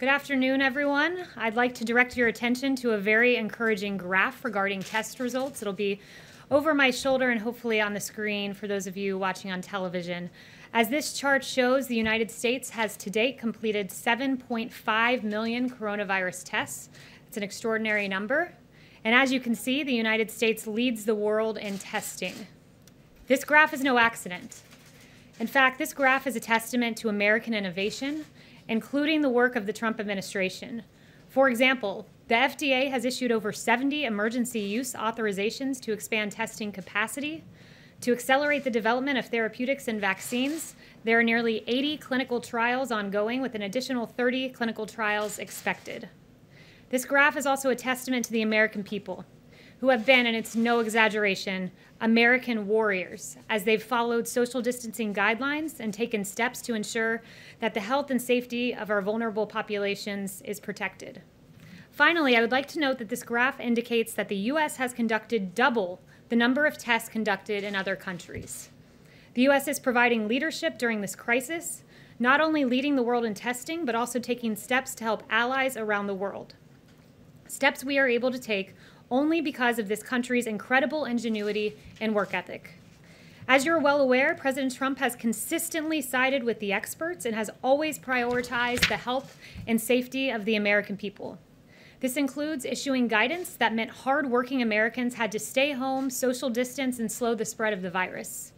Good afternoon, everyone. I'd like to direct your attention to a very encouraging graph regarding test results. It'll be over my shoulder and hopefully on the screen for those of you watching on television. As this chart shows, the United States has to date completed 7.5 million coronavirus tests. It's an extraordinary number. And as you can see, the United States leads the world in testing. This graph is no accident. In fact, this graph is a testament to American innovation including the work of the Trump administration. For example, the FDA has issued over 70 emergency use authorizations to expand testing capacity. To accelerate the development of therapeutics and vaccines, there are nearly 80 clinical trials ongoing, with an additional 30 clinical trials expected. This graph is also a testament to the American people, who have been, and it's no exaggeration, American warriors as they've followed social distancing guidelines and taken steps to ensure that the health and safety of our vulnerable populations is protected. Finally, I would like to note that this graph indicates that the U.S. has conducted double the number of tests conducted in other countries. The U.S. is providing leadership during this crisis, not only leading the world in testing, but also taking steps to help allies around the world. Steps we are able to take only because of this country's incredible ingenuity and work ethic. As you're well aware, President Trump has consistently sided with the experts and has always prioritized the health and safety of the American people. This includes issuing guidance that meant hardworking Americans had to stay home, social distance, and slow the spread of the virus.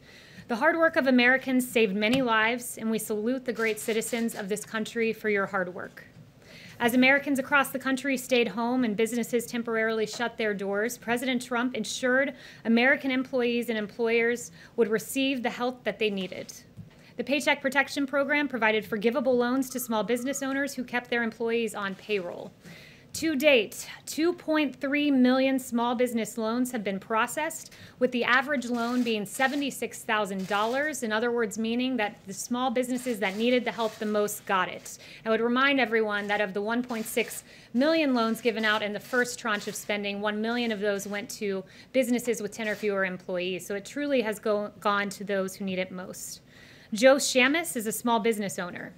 The hard work of Americans saved many lives, and we salute the great citizens of this country for your hard work. As Americans across the country stayed home and businesses temporarily shut their doors, President Trump ensured American employees and employers would receive the help that they needed. The Paycheck Protection Program provided forgivable loans to small business owners who kept their employees on payroll. To date, 2.3 million small business loans have been processed, with the average loan being $76,000. In other words, meaning that the small businesses that needed the help the most got it. I would remind everyone that of the 1.6 million loans given out in the first tranche of spending, 1 million of those went to businesses with 10 or fewer employees. So it truly has go- gone to those who need it most. Joe Shamess is a small business owner.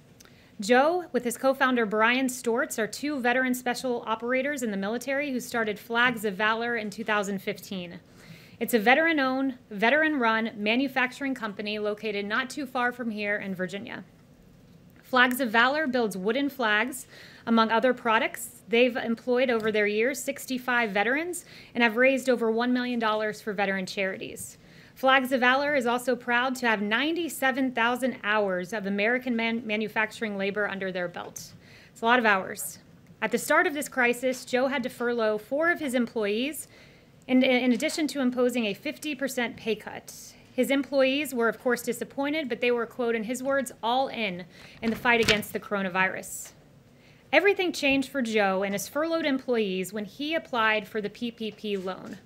Joe, with his co founder Brian Stortz, are two veteran special operators in the military who started Flags of Valor in 2015. It's a veteran owned, veteran run manufacturing company located not too far from here in Virginia. Flags of Valor builds wooden flags, among other products. They've employed over their years 65 veterans and have raised over $1 million for veteran charities. Flags of Valor is also proud to have 97,000 hours of American man- manufacturing labor under their belt. It's a lot of hours. At the start of this crisis, Joe had to furlough four of his employees, in, in addition to imposing a 50% pay cut. His employees were, of course, disappointed, but they were, quote, in his words, all in in the fight against the coronavirus. Everything changed for Joe and his furloughed employees when he applied for the PPP loan.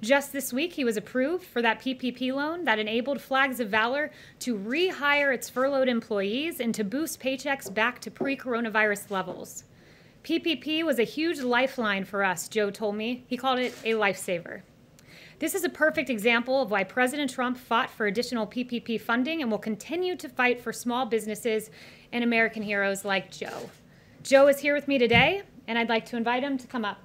Just this week, he was approved for that PPP loan that enabled Flags of Valor to rehire its furloughed employees and to boost paychecks back to pre coronavirus levels. PPP was a huge lifeline for us, Joe told me. He called it a lifesaver. This is a perfect example of why President Trump fought for additional PPP funding and will continue to fight for small businesses and American heroes like Joe. Joe is here with me today, and I'd like to invite him to come up.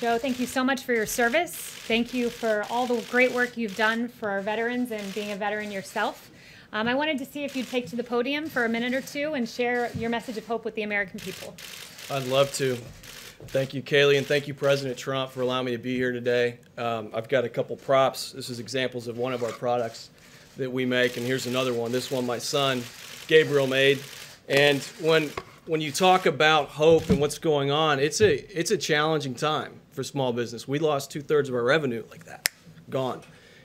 Joe, thank you so much for your service. Thank you for all the great work you've done for our veterans and being a veteran yourself. Um, I wanted to see if you'd take to the podium for a minute or two and share your message of hope with the American people. I'd love to. Thank you, Kayleigh, and thank you, President Trump, for allowing me to be here today. Um, I've got a couple props. This is examples of one of our products that we make, and here's another one. This one my son, Gabriel, made. And when when you talk about hope and what's going on, it's a it's a challenging time for small business. We lost two thirds of our revenue like that, gone.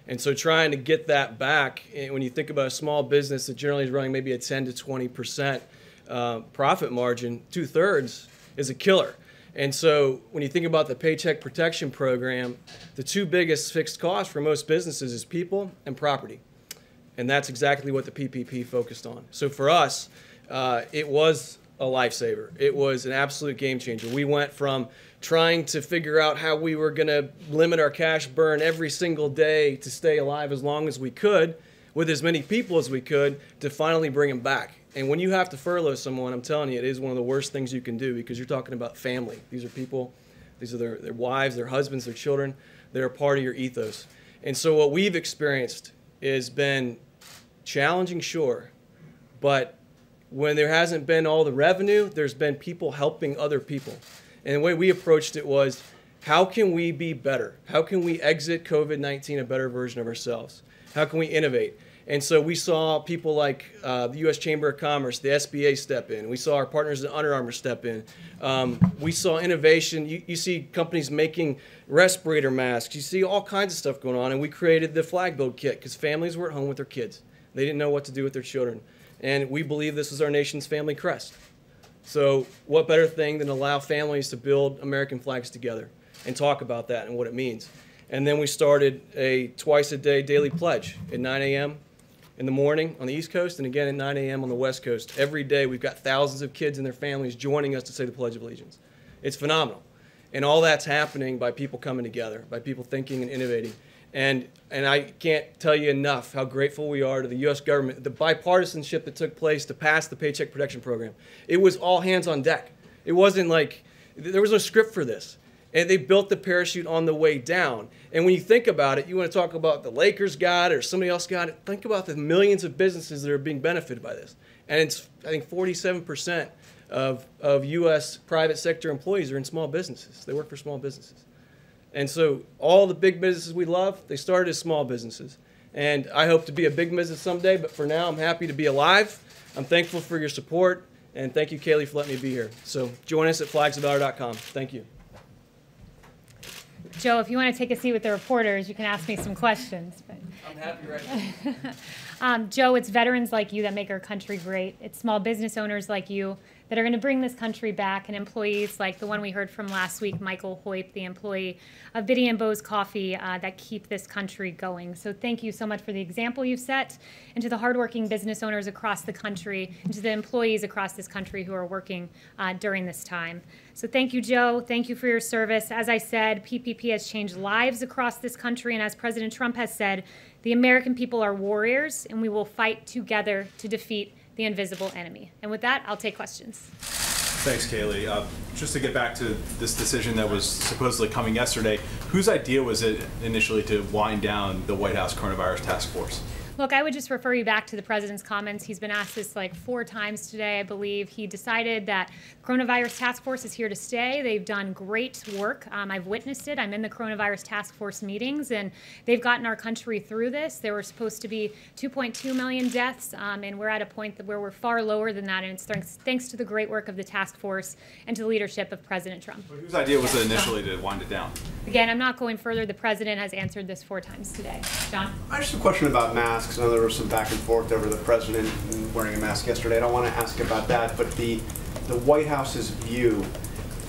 And so trying to get that back, eh, when you think about a small business that generally is running maybe a 10 to 20 percent uh, profit margin, two thirds is a killer. And so when you think about the Paycheck Protection Program, the two biggest fixed costs for most businesses is people and property. And that's exactly what the PPP focused on. So for us, uh, it was a lifesaver. It was an absolute game changer. We went from trying to figure out how we were going to limit our cash burn every single day to stay alive as long as we could with as many people as we could to finally bring them back. And when you have to furlough someone, I'm telling you, it is one of the worst things you can do because you're talking about family. These are people, these are their, their wives, their husbands, their children. They're a part of your ethos. And so what we've experienced has been challenging, sure, but when there hasn't been all the revenue, there's been people helping other people. And the way we approached it was how can we be better? How can we exit COVID 19 a better version of ourselves? How can we innovate? And so we saw people like uh, the U.S. Chamber of Commerce, the SBA step in. We saw our partners at Under Armour step in. Um, we saw innovation. You, you, see companies making respirator masks. You see all kinds of stuff going on. And we created the flag build kit because families were at home with their kids. They didn't know what to do with their children. And we believe this is our nation's family crest. So, what better thing than allow families to build American flags together and talk about that and what it means? And then we started a twice a day daily pledge at 9 a.m in the morning on the East Coast and again at 9 a.m. on the West Coast. Every day we've got thousands of kids and their families joining us to say the Pledge of Allegiance. It's phenomenal. And all that's happening by people coming together, by people thinking and innovating. And, and I can't tell you enough how grateful we are to the U.S. government, the bipartisanship that took place to pass the Paycheck Protection Program. It was all hands on deck. It wasn't like, there was no script for this and they built the parachute on the way down. And when you think about it, you want to talk about the Lakers got it or somebody else got it. Think about the millions of businesses that are being benefited by this. And it's, I think, 47% of, of U.S. private sector employees are in small businesses. They work for small businesses. And so all the big businesses we love, they started as small businesses. And I hope to be a big business someday, but for now, I'm happy to be alive. I'm thankful for your support, and thank you, Kayleigh, for letting me be here. So join us at flagsofvalor.com. Thank you. Joe, if you want to take a seat with the reporters, you can ask me some questions. But. I'm happy right now. um, Joe, it's veterans like you that make our country great. It's small business owners like you that are going to bring this country back, and employees like the one we heard from last week, Michael Hoyp, the employee of Bitty and Beau's Coffee, uh, that keep this country going. So thank you so much for the example you've set, and to the hardworking business owners across the country, and to the employees across this country who are working uh, during this time. So thank you, Joe. Thank you for your service. As I said, PPP has changed lives across this country, and as President Trump has said, the American people are warriors, and we will fight together to defeat the invisible enemy. And with that, I'll take questions. Thanks, Kayleigh. Uh, just to get back to this decision that was supposedly coming yesterday, whose idea was it initially to wind down the White House coronavirus task force? Look, I would just refer you back to the president's comments. He's been asked this like four times today, I believe. He decided that coronavirus task force is here to stay. They've done great work. Um, I've witnessed it. I'm in the coronavirus task force meetings, and they've gotten our country through this. There were supposed to be 2.2 million deaths, um, and we're at a point where we're far lower than that. And it's thanks, thanks to the great work of the task force and to the leadership of President Trump. But whose idea was it initially to wind it down? Again, I'm not going further. The president has answered this four times today. John? I just have a question about masks masks. I know there was some back and forth over the president wearing a mask yesterday. I don't want to ask about that, but the the White House's view.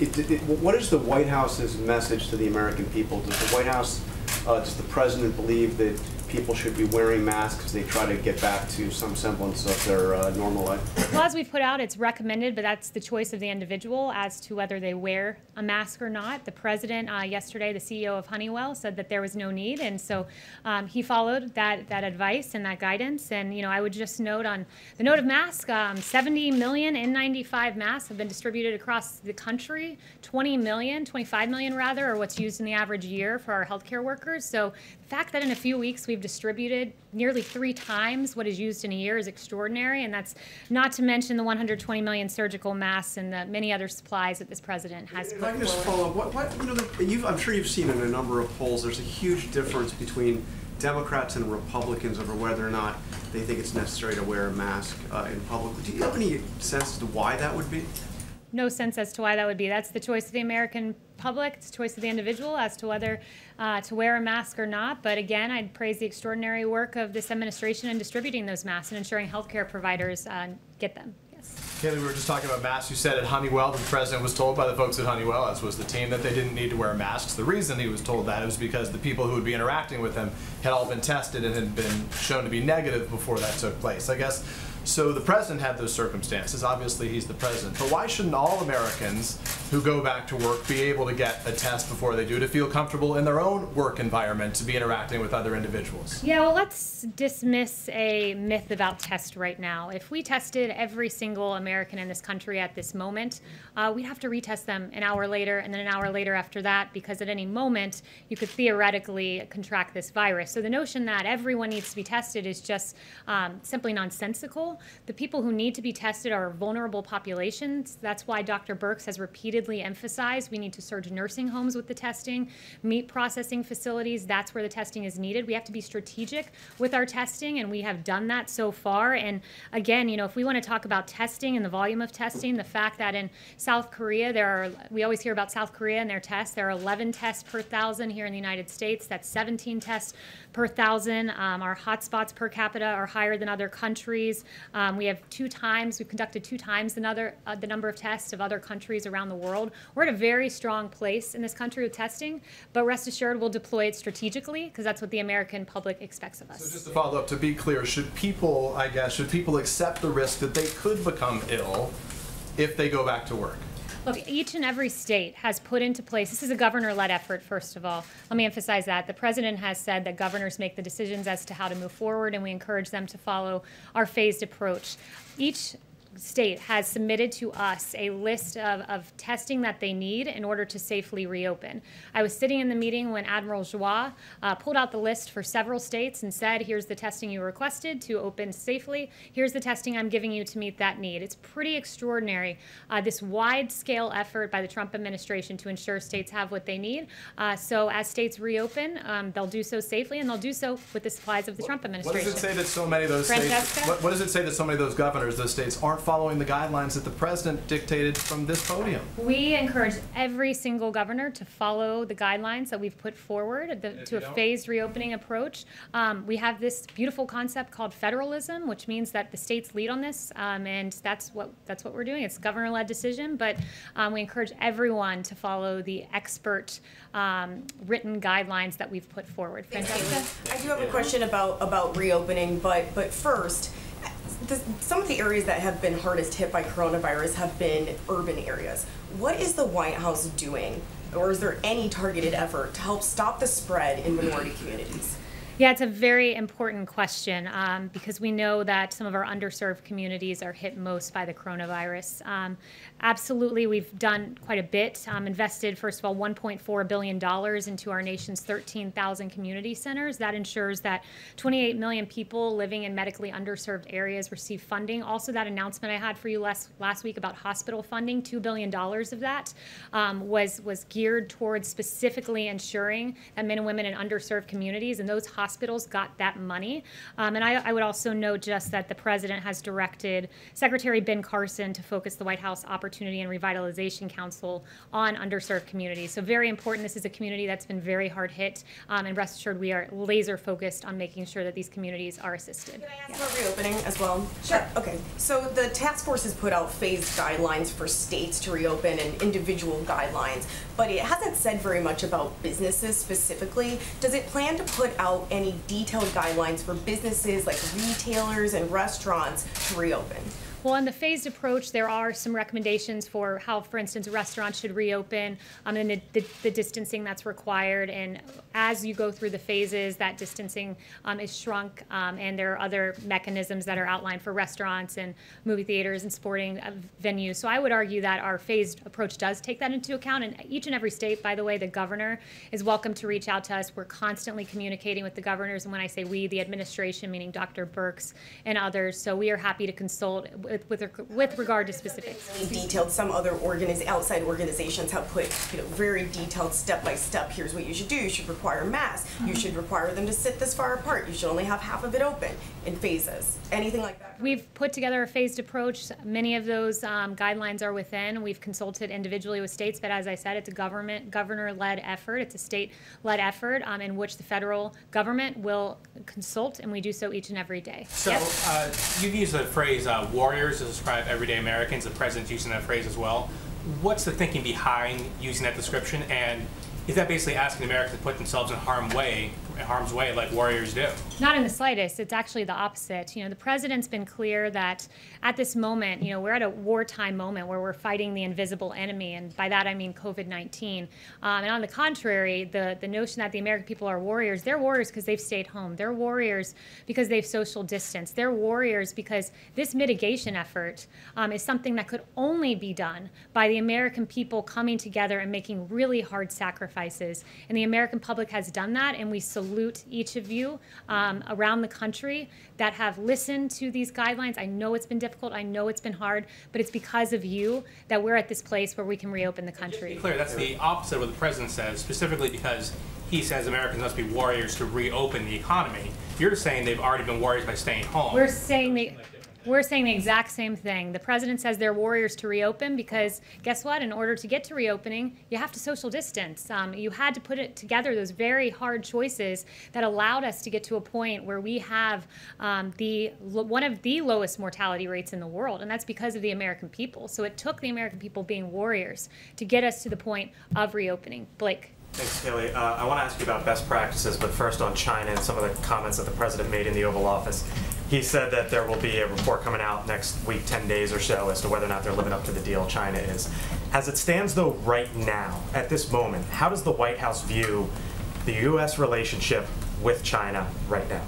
It, it, what is the White House's message to the American people? Does the White House, uh, does the president believe that people should be wearing masks as they try to get back to some semblance of their uh, normal life? Well, as we've put out, it's recommended, but that's the choice of the individual as to whether they wear a mask or not. The president uh, yesterday, the CEO of Honeywell, said that there was no need, and so um, he followed that that advice and that guidance. And you know, I would just note on the note of masks, um, 70 million N95 masks have been distributed across the country. 20 million, 25 million rather, are what's used in the average year for our healthcare workers. So fact that in a few weeks we've distributed nearly three times what is used in a year is extraordinary, and that's not to mention the 120 million surgical masks and the many other supplies that this president has if I can just follow up, what, what you know, the, I'm sure you've seen in a number of polls, there's a huge difference between Democrats and Republicans over whether or not they think it's necessary to wear a mask uh, in public. Do you have any sense as to why that would be? No sense as to why that would be. That's the choice of the American public, it's the choice of the individual as to whether uh, to wear a mask or not. But again, I'd praise the extraordinary work of this administration in distributing those masks and ensuring healthcare providers uh, get them. Yes. Kayleigh, we were just talking about masks. You said at Honeywell, the president was told by the folks at Honeywell, as was the team, that they didn't need to wear masks. The reason he was told that was because the people who would be interacting with him had all been tested and had been shown to be negative before that took place. I guess so the president had those circumstances. Obviously, he's the president. But why shouldn't all Americans who go back to work be able to get a test before they do to feel comfortable in their own work environment to be interacting with other individuals? Yeah, well, let's dismiss a myth about test right now. If we tested every single American in this country at this moment, uh, we'd have to retest them an hour later and then an hour later after that because at any moment you could theoretically contract this virus. So the notion that everyone needs to be tested is just um, simply nonsensical. The people who need to be tested are vulnerable populations. That's why Dr. Birx has repeatedly emphasized we need to surge nursing homes with the testing, meat processing facilities. That's where the testing is needed. We have to be strategic with our testing, and we have done that so far. And again, you know, if we want to talk about testing and the volume of testing, the fact that in South Korea there are, we always hear about South Korea and their tests. There are 11 tests per thousand here in the United States. That's 17 tests per thousand. Um, our hotspots per capita are higher than other countries. Um, we have two times, we've conducted two times the, other, uh, the number of tests of other countries around the world. We're at a very strong place in this country with testing, but rest assured we'll deploy it strategically because that's what the American public expects of us. So just to follow up, to be clear, should people, I guess, should people accept the risk that they could become ill if they go back to work? Look, each and every state has put into place, this is a governor led effort, first of all. Let me emphasize that. The president has said that governors make the decisions as to how to move forward, and we encourage them to follow our phased approach. Each state has submitted to us a list of, of testing that they need in order to safely reopen. I was sitting in the meeting when Admiral Giroir uh, pulled out the list for several states and said, here's the testing you requested to open safely. Here's the testing I'm giving you to meet that need. It's pretty extraordinary, uh, this wide scale effort by the Trump administration to ensure states have what they need. Uh, so as states reopen, um, they'll do so safely and they'll do so with the supplies of the Trump What administration. does it say that so many of those states, what, what does it say that so many of those governors, those states, aren't following the guidelines that the president dictated from this podium? We encourage every single governor to follow the guidelines that we've put forward the, to a don't? phased reopening approach. Um, we have this beautiful concept called federalism, which means that the states lead on this, um, and that's what that's what we're doing. It's a governor-led decision, but um, we encourage everyone to follow the expert um, written guidelines that we've put forward. Francesca? I do have a question about, about reopening, but, but first, the, some of the areas that have been hardest hit by coronavirus have been urban areas. What is the White House doing, or is there any targeted effort to help stop the spread in minority communities? Yeah, it's a very important question um, because we know that some of our underserved communities are hit most by the coronavirus. Um, absolutely, we've done quite a bit. Um, invested, first of all, $1.4 billion into our nation's 13,000 community centers. That ensures that 28 million people living in medically underserved areas receive funding. Also, that announcement I had for you last, last week about hospital funding, $2 billion of that um, was, was geared towards specifically ensuring that men and women in underserved communities and those hospitals got that money. Um, and I, I would also note just that the president has directed Secretary Ben Carson to focus the White House Opportunity and Revitalization Council on underserved communities. So very important. This is a community that's been very hard hit, um, and rest assured we are laser focused on making sure that these communities are assisted. Can I ask about reopening as well? Sure. Okay, so the task force has put out phased guidelines for states to reopen and individual guidelines, but it hasn't said very much about businesses specifically. Does it plan to put out any detailed guidelines for businesses like retailers and restaurants to reopen? Well, in the phased approach, there are some recommendations for how, for instance, restaurants should reopen um, and the, the, the distancing that's required. And as you go through the phases, that distancing um, is shrunk, um, and there are other mechanisms that are outlined for restaurants and movie theaters and sporting uh, venues. So I would argue that our phased approach does take that into account. And each and every state, by the way, the governor is welcome to reach out to us. We're constantly communicating with the governors, and when I say we, the administration, meaning Dr. Birx and others. So we are happy to consult with with, with regard to specifics. Really detailed. Some other organiz- outside organizations have put, you know, very detailed step by step. Here's what you should do. You should require masks. You should require them to sit this far apart. You should only have half of it open in phases. Anything like that. We've put together a phased approach. Many of those um, guidelines are within. We've consulted individually with states, but as I said, it's a government governor-led effort. It's a state-led effort um, in which the federal government will consult, and we do so each and every day. So Yep. uh, you've used the phrase uh, to describe everyday Americans. The president's using that phrase as well. What's the thinking behind using that description? And is that basically asking Americans to put themselves in harm's way harm's way like warriors do. Not in the slightest. It's actually the opposite. You know, the president's been clear that at this moment, you know, we're at a wartime moment where we're fighting the invisible enemy, and by that I mean COVID 19. Um, and on the contrary, the, the notion that the American people are warriors, they're warriors because they've stayed home. They're warriors because they've social distanced. They're warriors because this mitigation effort um, is something that could only be done by the American people coming together and making really hard sacrifices. And the American public has done that, and we salute each of you um, around the country that have listened to these guidelines. I know it's been difficult, I know it's been hard, but it's because of you that we're at this place where we can reopen the Just country. clear, that's the opposite of what the president says, specifically because he says Americans must be warriors to reopen the economy. You're saying they've already been warriors by staying home. We're saying the we're saying the exact same thing. The president says they're warriors to reopen because guess what? In order to get to reopening, you have to social distance. Um, you had to put it together those very hard choices that allowed us to get to a point where we have um, the one of the lowest mortality rates in the world, and that's because of the American people. So it took the American people being warriors to get us to the point of reopening. Blake. Thanks, Kayleigh. Uh, I want to ask you about best practices, but first on China and some of the comments that the president made in the Oval Office. He said that there will be a report coming out next week, 10 days or so, as to whether or not they're living up to the deal China is. As it stands, though, right now, at this moment, how does the White House view the U.S. relationship with China right now?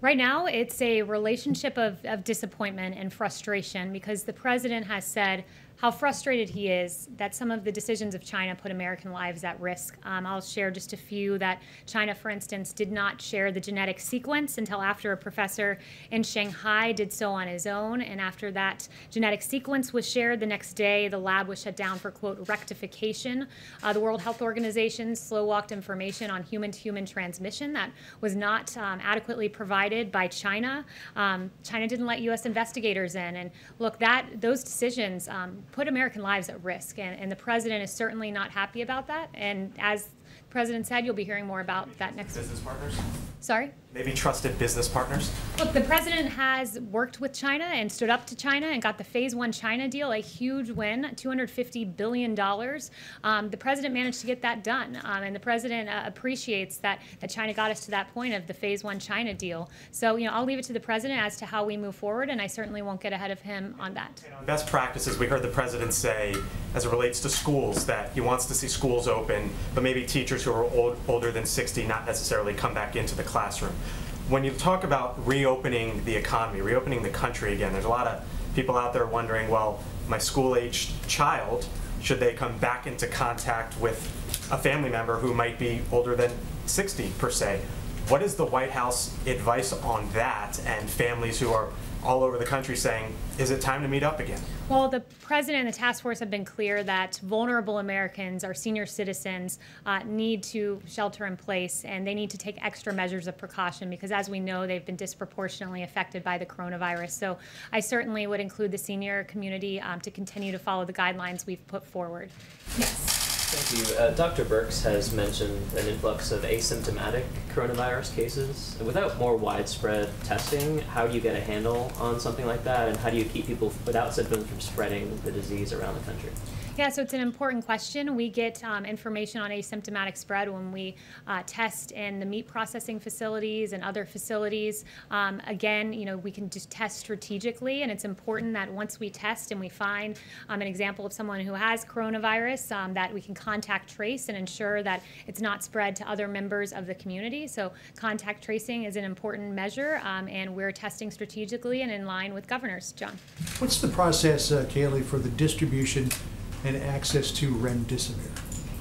Right now, it's a relationship of, of disappointment and frustration because the president has said how frustrated he is that some of the decisions of China put American lives at risk. Um, I'll share just a few that China, for instance, did not share the genetic sequence until after a professor in Shanghai did so on his own. And after that genetic sequence was shared the next day, the lab was shut down for, quote, rectification. Uh, the World Health Organization slow walked information on human to human transmission that was not um, adequately provided by China. Um, China didn't let U.S. investigators in. And look, that those decisions um, put American lives at risk. And, and the president is certainly not happy about that. And as the president said, you'll be hearing more about that next. Business partners? Sorry? Maybe trusted business partners? Look, the president has worked with China and stood up to China and got the phase one China deal, a huge win, $250 billion. Um, the president managed to get that done. Um, and the president uh, appreciates that, that China got us to that point of the phase one China deal. So, you know, I'll leave it to the president as to how we move forward, and I certainly won't get ahead of him on that. On best practices, we heard the president say, as it relates to schools, that he wants to see schools open, but maybe teachers who are old, older than 60 not necessarily come back into the classroom. When you talk about reopening the economy, reopening the country again, there's a lot of people out there wondering, well, my school-aged child, should they come back into contact with a family member who might be older than 60 per se? What is the White House advice on that and families who are all over the country saying, is it time to meet up again? Well, the president and the task force have been clear that vulnerable Americans, our senior citizens, uh, need to shelter in place and they need to take extra measures of precaution because, as we know, they've been disproportionately affected by the coronavirus. So I certainly would include the senior community um, to continue to follow the guidelines we've put forward. Thank you. Uh, Dr. Birx has mentioned an influx of asymptomatic coronavirus cases. Without more widespread testing, how do you get a handle on something like that, and how do you keep people without symptoms from spreading the disease around the country? Yeah, so it's an important question. We get um, information on asymptomatic spread when we uh, test in the meat processing facilities and other facilities. Um, again, you know, we can just test strategically, and it's important that once we test and we find um, an example of someone who has coronavirus, um, that we can contact trace and ensure that it's not spread to other members of the community. So contact tracing is an important measure, um, and we're testing strategically and in line with governors. John. What's the process, uh, Kayleigh, for the distribution and access to remdesivir?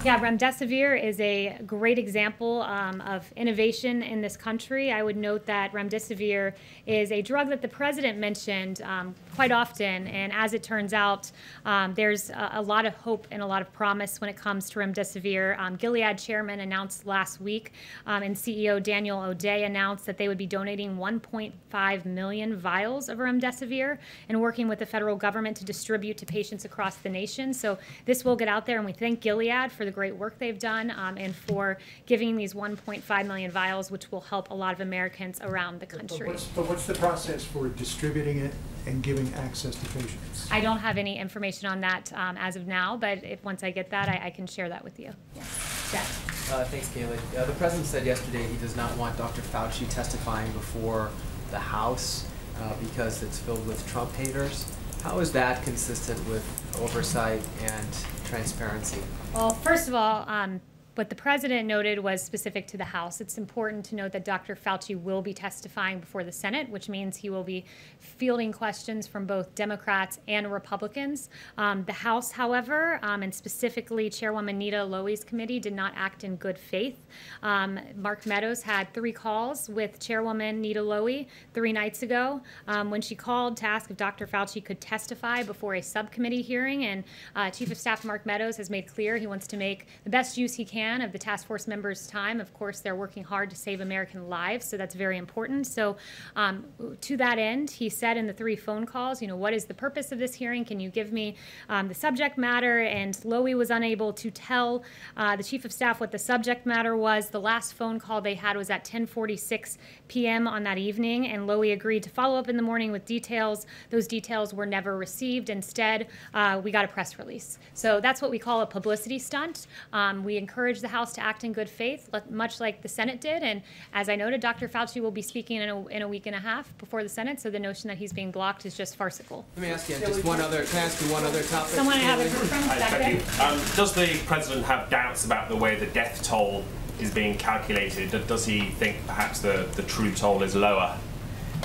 Yeah, remdesivir is a great example um, of innovation in this country. I would note that remdesivir is a drug that the president mentioned um, quite often, and as it turns out, um, there's a, a, lot of hope and a lot of promise when it comes to remdesivir. Um, Gilead chairman announced last week, um, and CEO Daniel O'Day announced that they would be donating 1.5 million vials of remdesivir and working with the federal government to distribute to patients across the nation. So this will get out there, and we thank Gilead for the great work they've done um, and for giving these 1.5 million vials, which will help a lot of Americans around the But country. what's, but what's the process for distributing it and giving access to patients? I don't have any information on that um, as of now, but if once I get that, I, I can share that with you. Yes. Jeff. Uh, thanks, Kayleigh. Uh, the president said yesterday he does not want Dr. Fauci testifying before the House uh, because it's filled with Trump haters. How is that consistent with oversight and transparency? Well, first of all, um, what the president noted was specific to the House. It's important to note that Dr. Fauci will be testifying before the Senate, which means he will be fielding questions from both Democrats and Republicans. Um, the House, however, um, and specifically Chairwoman Nita Lowey's committee, did not act in good faith. Um, Mark Meadows had three calls with Chairwoman Nita Lowey three nights ago um, when she called to ask if Dr. Fauci could testify before a subcommittee hearing. And uh, Chief of Staff Mark Meadows has made clear he wants to make the best use he can of the task force members' time. Of course, they're working hard to save American lives, so that's very important. So, um, to that end, he said in the three phone calls, you know, what is the purpose of this hearing? Can you give me um, the subject matter? And Lowey was unable to tell uh, the chief of staff what the subject matter was. The last phone call they had was at 10:46 p.m. on that evening, and Lowey agreed to follow up in the morning with details. Those details were never received. Instead, uh, we got a press release. So that's what we call a publicity stunt. Um, we encourage the House to act in good faith, much like the Senate did. And as I noted, Dr. Fauci will be speaking in a, in a week and a half before the Senate, so the notion that he's being blocked is just farcical. Let me ask you just one other, can I ask you one other topic? Someone I have a Kayleigh? from Hi, back thank there. you. Um, does the president have doubts about the way the death toll is being calculated? Does he think perhaps the, the true toll is lower?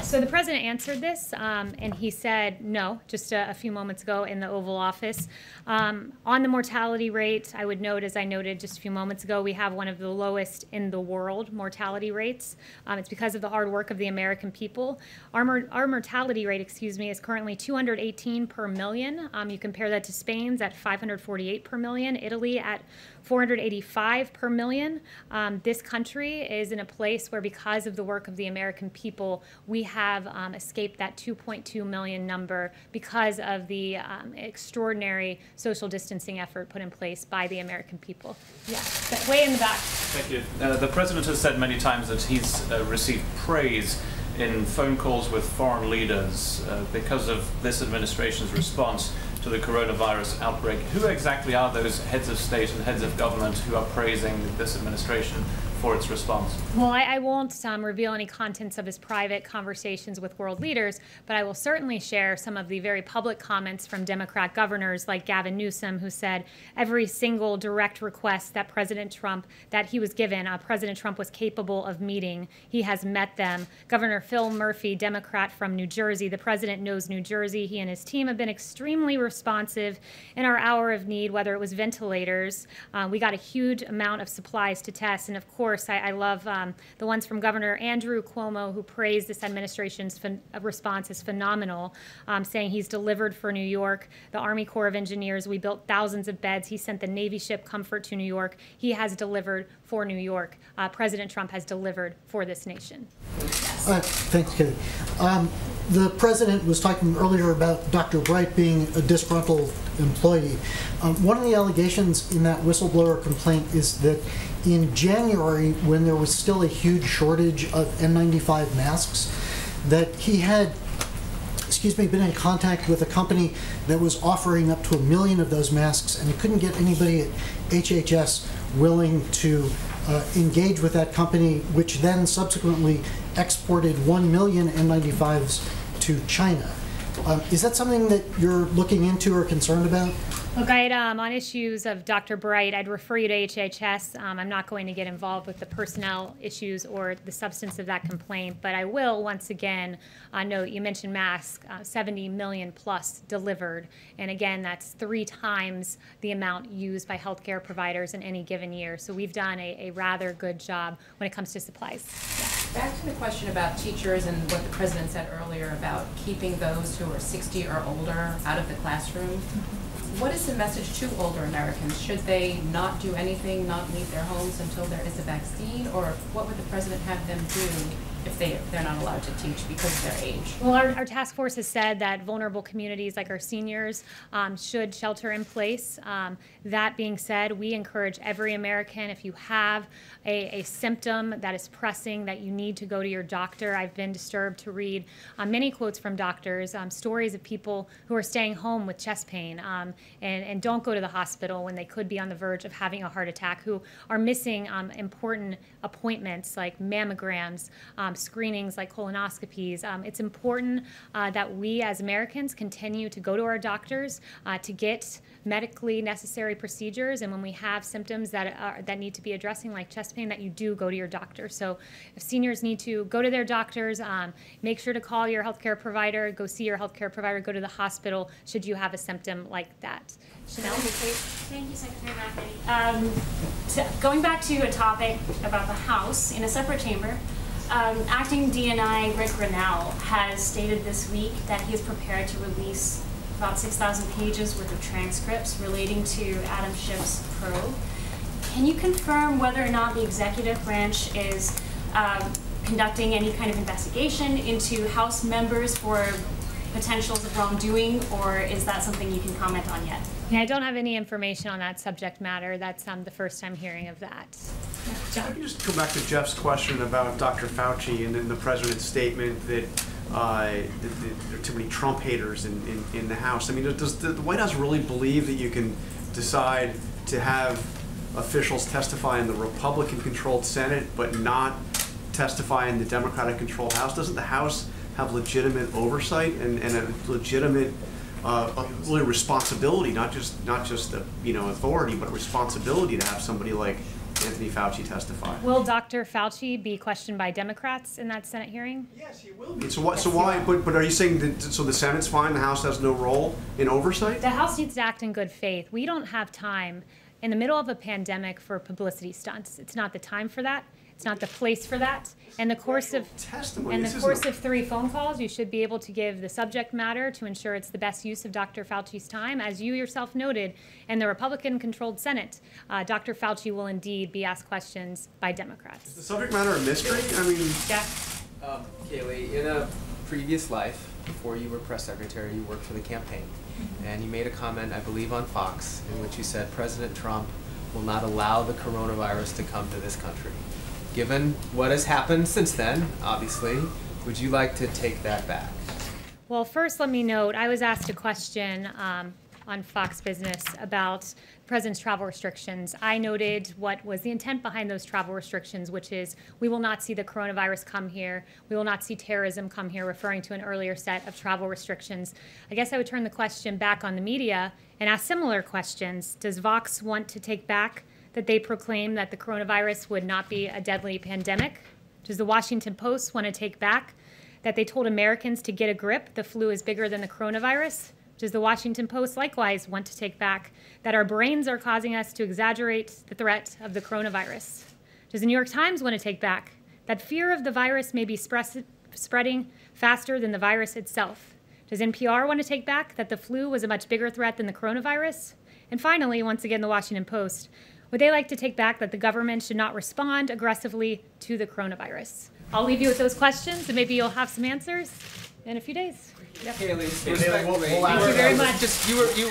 So the president answered this, um, and he said no, just a, a few moments ago in the Oval Office. Um, on the mortality rate, I would note, as I noted just a few moments ago, we have one of the lowest in the world mortality rates. Um, it's because of the hard work of the American people. Our, our mortality rate, excuse me, is currently 218 per million. Um, you compare that to Spain's at 548 per million, Italy at 485 per million. Um, this country is in a place where, because of the work of the American people, we have um, escaped that 2.2 million number because of the um, extraordinary social distancing effort put in place by the American people. Yeah, that way in the back. Thank you. Uh, the president has said many times that he's uh, received praise in phone calls with foreign leaders uh, because of this administration's response to the coronavirus outbreak. Who exactly are those heads of state and heads of government who are praising this administration for its response? Well, I, I won't um, reveal any contents of his private conversations with world leaders, but I will certainly share some of the very public comments from Democrat governors like Gavin Newsom, who said every single direct request that President Trump that he was given, uh, President Trump was capable of meeting. He has met them. Governor Phil Murphy, Democrat from New Jersey, the president knows New Jersey. He and his team have been extremely responsive in our hour of need, whether it was ventilators. Uh, we got a huge amount of supplies to test, and of course, I, I love um, the ones from Governor Andrew Cuomo, who praised this administration's uh, response as phenomenal, um, saying he's delivered for New York. The Army Corps of Engineers, we built thousands of beds. He sent the Navy ship Comfort to New York. He has delivered for New York. Uh, President Trump has delivered for this nation. Uh, Thanks, Kitty. Um, The president was talking earlier about Dr. Bright being a disgruntled employee. Um, One of the allegations in that whistleblower complaint is that in January, when there was still a huge shortage of N95 masks, that he had excuse me, been in contact with a company that was offering up to a million of those masks, and he couldn't get anybody at HHS willing to uh, engage with that company, which then subsequently exported 1 million N95s to China. Um, Is that something that you're looking into or concerned about? Look, I'd, um, on issues of Dr. Bright, I'd refer you to HHS. Um, I'm not going to get involved with the personnel issues or the substance of that complaint, but I will once again uh, note you mentioned masks, uh, 70 million plus delivered, and again, that's three times the amount used by healthcare providers in any given year. So we've done a, a rather good job when it comes to supplies. Back to the question about teachers and what the president said earlier about keeping those who are 60 or older out of the classroom. What is the message to older Americans? Should they not do anything, not leave their homes until there is a vaccine? Or what would the president have them do if they, they're not allowed to teach because of their age? Well, our, our task force has said that vulnerable communities like our seniors um, should shelter in place. Um, that being said, we encourage every American, if you have a, a symptom that is pressing, that you need to go to your doctor. I've been disturbed to read uh, many quotes from doctors, um, stories of people who are staying home with chest pain um, and, and don't go to the hospital when they could be on the verge of having a heart attack, who are missing um, important appointments like mammograms, um, screenings like colonoscopies. Um, it's important uh, that we as Americans continue to go to our doctors uh, to get medically necessary procedures, and when we have symptoms that are, that need to be addressing, like chest pain, that you do go to your doctor. So, if seniors need to go to their doctors, um, make sure to call your healthcare provider, go see your healthcare provider, go to the hospital should you have a symptom like that. Chanel. Thank you, Secretary McEnany. Um, going back to a topic about the House in a separate chamber, um, acting DNI Rick Grenell has stated this week that he is prepared to release about 6,000 pages worth of transcripts relating to Adam Schiff's probe. Can you confirm whether or not the executive branch is um, conducting any kind of investigation into House members for potentials of wrongdoing, or is that something you can comment on yet? Yeah, I don't have any information on that subject matter. That's um, the first time hearing of that. I can just go back to Jeff's question about Dr. Fauci and then the president's statement that, uh, that, that there are too many Trump haters in, in, in the House. I mean, does the White House really believe that you can decide to have officials testify in the Republican-controlled Senate but not testify in the Democratic-controlled House? Doesn't the House have legitimate oversight and, and a legitimate uh, really responsibility, not just not just the you know authority, but a responsibility to have somebody like Anthony Fauci testify. Will Dr. Fauci be questioned by Democrats in that Senate hearing? Yes, he will be. So what? So why? But but are you saying that so the Senate's fine, the House has no role in oversight? The House needs to act in good faith. We don't have time in the middle of a pandemic for publicity stunts. It's not the time for that. It's not the place for that. In the course of testimony. in the isn't course a- of three phone calls, you should be able to give the subject matter to ensure it's the best use of Dr. Fauci's time. As you yourself noted, in the Republican-controlled Senate, uh, Dr. Fauci will indeed be asked questions by Democrats. The subject matter a mystery? I mean, Jeff? Um, Kayleigh, in a previous life, before you were press secretary, you worked for the campaign. And you made a comment, I believe, on Fox, in which you said President Trump will not allow the coronavirus to come to this country. Given what has happened since then, obviously, would you like to take that back? Well, first, let me note, I was asked a question um, on Fox Business about president's travel restrictions. I noted what was the intent behind those travel restrictions, which is we will not see the coronavirus come here. We will not see terrorism come here, referring to an earlier set of travel restrictions. I guess I would turn the question back on the media and ask similar questions. Does Vox want to take back that they proclaim that the coronavirus would not be a deadly pandemic? Does the Washington Post want to take back that they told Americans to get a grip, the flu is bigger than the coronavirus? Does the Washington Post likewise want to take back that our brains are causing us to exaggerate the threat of the coronavirus? Does the New York Times want to take back that fear of the virus may be spreading faster than the virus itself? Does NPR want to take back that the flu was a much bigger threat than the coronavirus? And finally, once again, the Washington Post, would they like to take back that the government should not respond aggressively to the coronavirus? I'll leave you with those questions, and maybe you'll have some answers in a few days. Yep. Kayleigh, Kayleigh, we'll- we'll respectfully, ask you you very much. Just, you were, you were